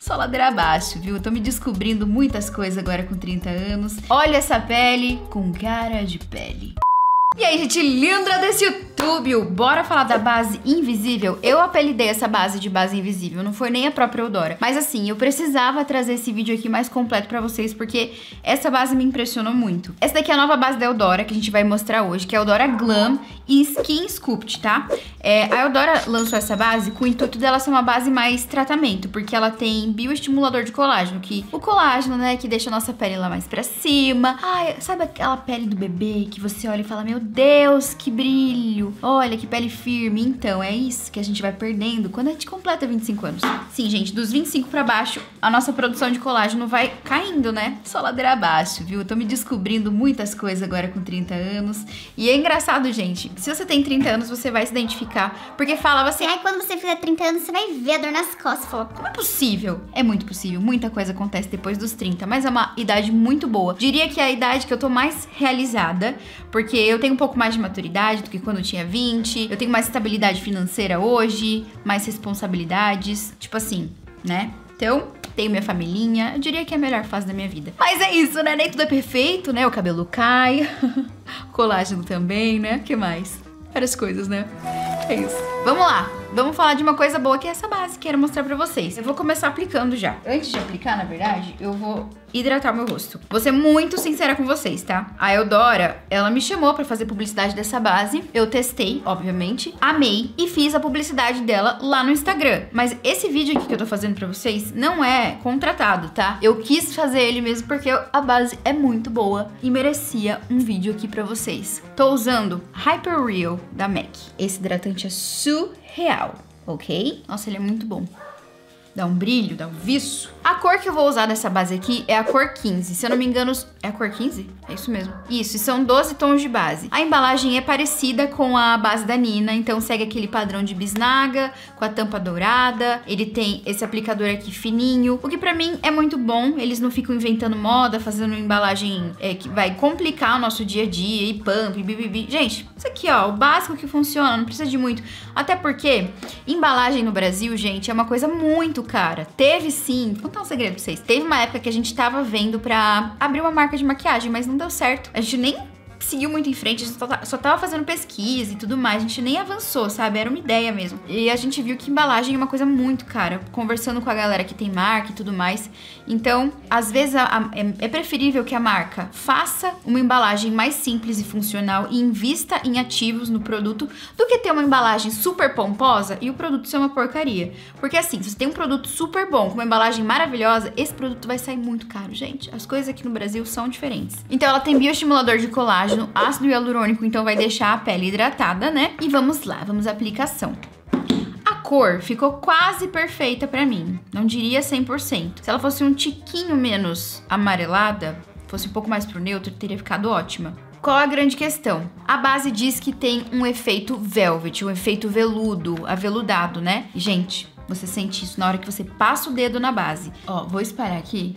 Só ladeira abaixo, viu? Eu tô me descobrindo muitas coisas agora com 30 anos. Olha essa pele com cara de pele. E aí, gente linda desse YouTube, bora falar da base invisível? Eu apelidei essa base de base invisível, não foi nem a própria Eudora. Mas assim, eu precisava trazer esse vídeo aqui mais completo pra vocês, porque essa base me impressionou muito. Essa daqui é a nova base da Eudora, que a gente vai mostrar hoje, que é a Eudora Glam e Skin Sculpt, tá? É, a Eudora lançou essa base com o intuito dela ser uma base mais tratamento, porque ela tem bioestimulador de colágeno, que o colágeno, né, que deixa a nossa pele lá mais pra cima. Ai, sabe aquela pele do bebê que você olha e fala, meu Deus, que brilho! Olha que pele firme. Então, é isso que a gente vai perdendo quando a gente completa 25 anos. Sim, gente, dos 25 para baixo, a nossa produção de colágeno vai caindo, né? Só ladeira abaixo, viu? Eu tô me descobrindo muitas coisas agora com 30 anos. E é engraçado, gente. Se você tem 30 anos, você vai se identificar. Porque falava assim, ai, quando você fizer 30 anos, você vai ver a dor nas costas. Como é possível? É muito possível. Muita coisa acontece depois dos 30, mas é uma idade muito boa. Diria que é a idade que eu tô mais realizada, porque eu tenho pouco mais de maturidade do que quando eu tinha 20. Eu tenho mais estabilidade financeira hoje, mais responsabilidades. Tipo assim, né? Então, tenho minha familhinha. Eu diria que é a melhor fase da minha vida. Mas é isso, né? Nem tudo é perfeito, né? O cabelo cai, colágeno também, né? O que mais? Várias coisas, né? É isso. Vamos lá. Vamos falar de uma coisa boa que é essa base, quero mostrar pra vocês. Eu vou começar aplicando já. Antes de aplicar, na verdade, eu vou hidratar meu rosto. Vou ser muito sincera com vocês, tá? A Eudora, ela me chamou pra fazer publicidade dessa base. Eu testei, obviamente, amei e fiz a publicidade dela lá no Instagram. Mas esse vídeo aqui que eu tô fazendo pra vocês não é contratado, tá? Eu quis fazer ele mesmo porque a base é muito boa e merecia um vídeo aqui pra vocês. Tô usando Hyper Real da MAC. Esse hidratante é surreal, ok? Nossa, ele é muito bom. Dá um brilho, dá um viço. A cor que eu vou usar nessa base aqui é a cor 15. Se eu não me engano, é a cor 15? É isso mesmo. Isso, e são 12 tons de base. A embalagem é parecida com a base da Nina, então segue aquele padrão de bisnaga, com a tampa dourada. Ele tem esse aplicador aqui fininho, o que pra mim é muito bom. Eles não ficam inventando moda, fazendo uma embalagem é, que vai complicar o nosso dia a dia, e pump, e bibibi. Gente, isso aqui, ó, o básico que funciona, não precisa de muito. Até porque embalagem no Brasil, gente, é uma coisa muito cara. Teve sim, vou contar um segredo pra vocês. Teve uma época que a gente tava vendo pra abrir uma marca de maquiagem, mas não deu certo. A gente nem seguiu muito em frente, gente só tava fazendo pesquisa e tudo mais, a gente nem avançou, sabe? Era uma ideia mesmo. E a gente viu que embalagem é uma coisa muito cara, conversando com a galera que tem marca e tudo mais. Então, às vezes a, a, é, é preferível que a marca faça uma embalagem mais simples e funcional e invista em ativos no produto do que ter uma embalagem super pomposa e o produto ser uma porcaria. Porque assim, se você tem um produto super bom, com uma embalagem maravilhosa, esse produto vai sair muito caro, gente. As coisas aqui no Brasil são diferentes. Então, ela tem bioestimulador de colágeno colágeno, ácido hialurônico, então vai deixar a pele hidratada, né? E vamos lá, vamos à aplicação. A cor ficou quase perfeita pra mim, não diria 100%. Se ela fosse um tiquinho menos amarelada, fosse um pouco mais pro neutro, teria ficado ótima. Qual a grande questão? A base diz que tem um efeito velvet, um efeito veludo, aveludado, né? Gente, você sente isso na hora que você passa o dedo na base. Ó, vou espalhar aqui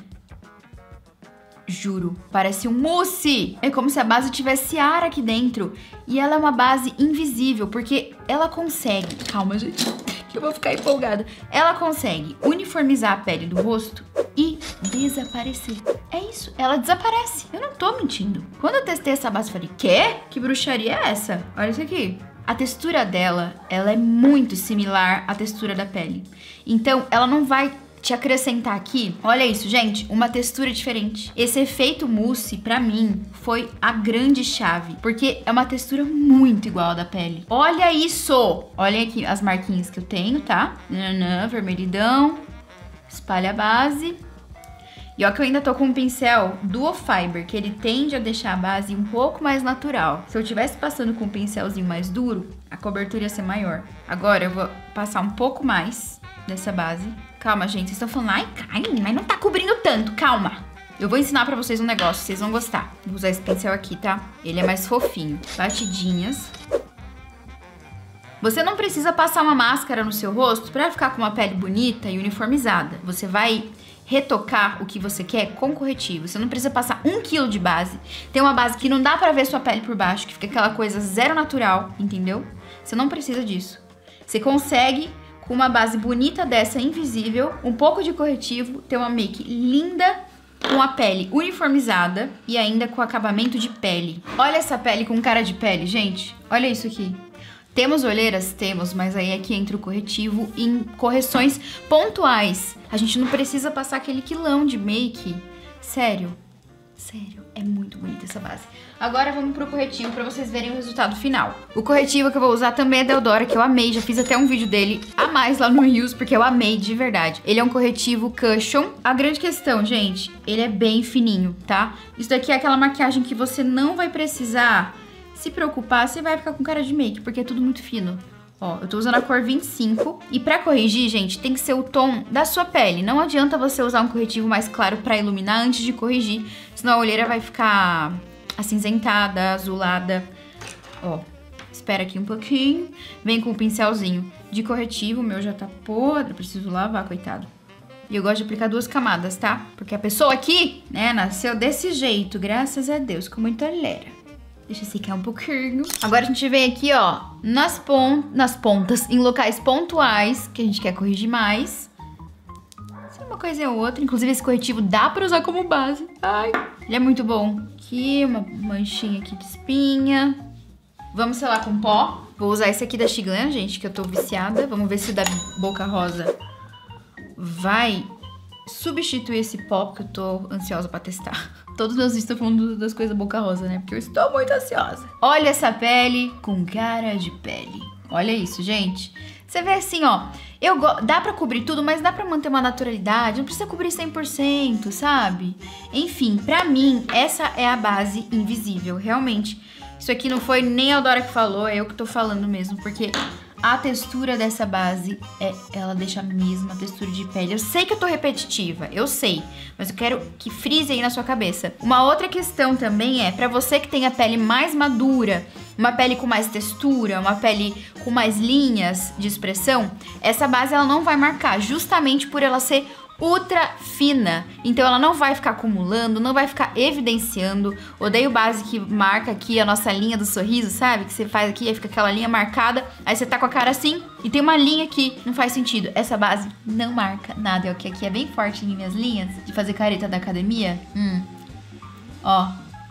Juro, parece um mousse. É como se a base tivesse ar aqui dentro. E ela é uma base invisível, porque ela consegue. Calma, gente. Eu vou ficar empolgada. Ela consegue uniformizar a pele do rosto e desaparecer. É isso, ela desaparece. Eu não tô mentindo. Quando eu testei essa base, falei: Quê? Que bruxaria é essa? Olha isso aqui. A textura dela, ela é muito similar à textura da pele. Então, ela não vai te acrescentar aqui, olha isso, gente, uma textura diferente. Esse efeito mousse, pra mim, foi a grande chave, porque é uma textura muito igual à da pele. Olha isso! Olha aqui as marquinhas que eu tenho, tá? Nanã, vermelhidão, espalha a base. E ó que eu ainda tô com um pincel Duo Fiber, que ele tende a deixar a base um pouco mais natural. Se eu tivesse passando com um pincelzinho mais duro, a cobertura ia ser maior. Agora eu vou passar um pouco mais dessa base Calma, gente. Vocês estão falando, ai, cai, mas não tá cobrindo tanto. Calma. Eu vou ensinar pra vocês um negócio, vocês vão gostar. Vou usar esse pincel aqui, tá? Ele é mais fofinho. Batidinhas. Você não precisa passar uma máscara no seu rosto pra ficar com uma pele bonita e uniformizada. Você vai retocar o que você quer com corretivo. Você não precisa passar um quilo de base. Tem uma base que não dá pra ver sua pele por baixo, que fica aquela coisa zero natural, entendeu? Você não precisa disso. Você consegue com uma base bonita dessa invisível, um pouco de corretivo, ter uma make linda com a pele uniformizada e ainda com acabamento de pele. Olha essa pele com cara de pele, gente. Olha isso aqui. Temos olheiras? Temos, mas aí é que entra o corretivo em correções pontuais. A gente não precisa passar aquele quilão de make. Sério, sério, é muito bonita essa base. Agora vamos pro corretivo pra vocês verem o resultado final. O corretivo que eu vou usar também é Deodora, que eu amei. Já fiz até um vídeo dele a mais lá no Reels, porque eu amei de verdade. Ele é um corretivo cushion. A grande questão, gente, ele é bem fininho, tá? Isso daqui é aquela maquiagem que você não vai precisar se preocupar, você vai ficar com cara de make, porque é tudo muito fino. Ó, eu tô usando a cor 25. E pra corrigir, gente, tem que ser o tom da sua pele. Não adianta você usar um corretivo mais claro pra iluminar antes de corrigir, senão a olheira vai ficar acinzentada, azulada. Ó, espera aqui um pouquinho. Vem com o um pincelzinho de corretivo. O meu já tá podre, preciso lavar, coitado. E eu gosto de aplicar duas camadas, tá? Porque a pessoa aqui, né, nasceu desse jeito, graças a Deus, com muita olheira. Deixa secar um pouquinho. Agora a gente vem aqui, ó, nas, pon nas pontas, em locais pontuais, que a gente quer corrigir mais. Se uma coisa ou outra. Inclusive, esse corretivo dá pra usar como base. Ai, ele é muito bom. Aqui, uma manchinha aqui de espinha. Vamos selar com pó. Vou usar esse aqui da Chiglan, gente, que eu tô viciada. Vamos ver se o da Boca Rosa vai substituir esse pó, porque eu tô ansiosa pra testar. Todos vídeos estão falando das coisas boca rosa, né? Porque eu estou muito ansiosa. Olha essa pele com cara de pele. Olha isso, gente. Você vê assim, ó. Eu dá para cobrir tudo, mas dá para manter uma naturalidade. Não precisa cobrir 100%, sabe? Enfim, para mim, essa é a base invisível, realmente. Isso aqui não foi nem a Dora que falou, é eu que tô falando mesmo, porque a textura dessa base, é, ela deixa a mesma textura de pele. Eu sei que eu tô repetitiva, eu sei, mas eu quero que frise aí na sua cabeça. Uma outra questão também é, para você que tem a pele mais madura, uma pele com mais textura, uma pele com mais linhas de expressão, essa base ela não vai marcar, justamente por ela ser ultra fina. Então ela não vai ficar acumulando, não vai ficar evidenciando. Odeio base que marca aqui a nossa linha do sorriso, sabe? Que você faz aqui e fica aquela linha marcada. Aí você tá com a cara assim e tem uma linha aqui. Não faz sentido. Essa base não marca nada. É o que aqui é bem forte em minhas linhas de fazer careta da academia. Hum. Ó,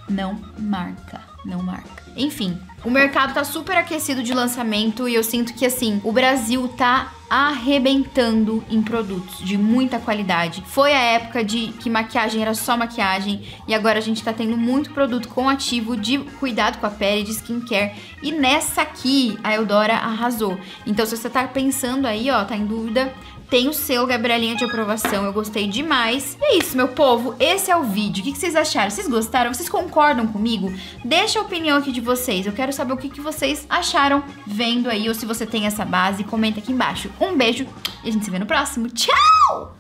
não marca. Não marca. Enfim, o mercado tá super aquecido de lançamento e eu sinto que assim, o Brasil tá arrebentando em produtos de muita qualidade. Foi a época de que maquiagem era só maquiagem e agora a gente tá tendo muito produto com ativo de cuidado com a pele, de skincare. E nessa aqui a Eudora arrasou. Então se você tá pensando aí, ó, tá em dúvida, tem o seu Gabrielinha de aprovação, eu gostei demais. E é isso, meu povo, esse é o vídeo. O que vocês acharam? Vocês gostaram? Vocês concordam comigo? Deixa a opinião aqui de vocês. Eu quero saber o que vocês acharam vendo aí, ou se você tem essa base, comenta aqui embaixo. Um beijo e a gente se vê no próximo. Tchau!